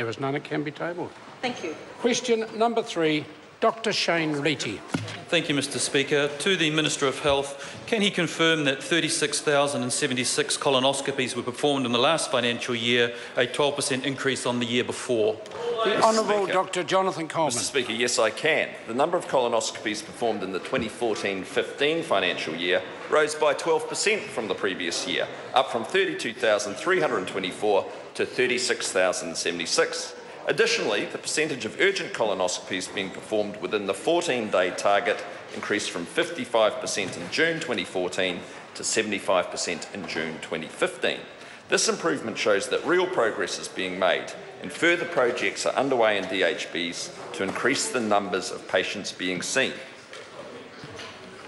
There is none. It can be tabled. Thank you. Question number three, Dr Shane Reti. Thank you, Mr Speaker. To the Minister of Health, can he confirm that 36,076 colonoscopies were performed in the last financial year, a 12% increase on the year before? The Honourable Dr Jonathan Coleman. Mr Speaker, yes I can. The number of colonoscopies performed in the 2014-15 financial year rose by 12% from the previous year, up from 32,324 to 36,076. Additionally, the percentage of urgent colonoscopies being performed within the 14-day target increased from 55% in June 2014 to 75% in June 2015. This improvement shows that real progress is being made and further projects are underway in DHBs to increase the numbers of patients being seen.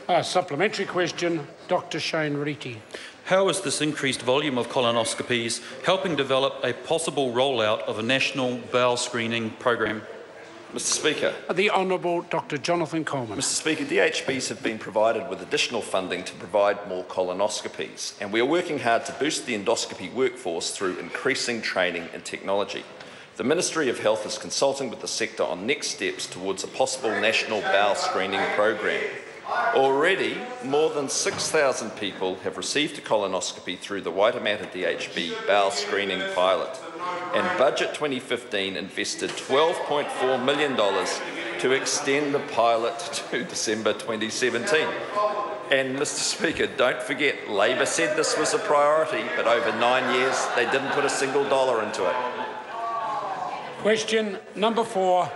A supplementary question, Dr Shane Reti. How is this increased volume of colonoscopies helping develop a possible rollout of a national bowel screening program? Mr Speaker. The Honourable Dr Jonathan Coleman. Mr Speaker, DHBs have been provided with additional funding to provide more colonoscopies, and we are working hard to boost the endoscopy workforce through increasing training and technology. The Ministry of Health is consulting with the sector on next steps towards a possible national bowel screening program. Already, more than 6,000 people have received a colonoscopy through the White Waitemata DHB bowel screening pilot and Budget 2015 invested $12.4 million to extend the pilot to December 2017. And Mr Speaker, don't forget, Labour said this was a priority, but over nine years they didn't put a single dollar into it. Question number four,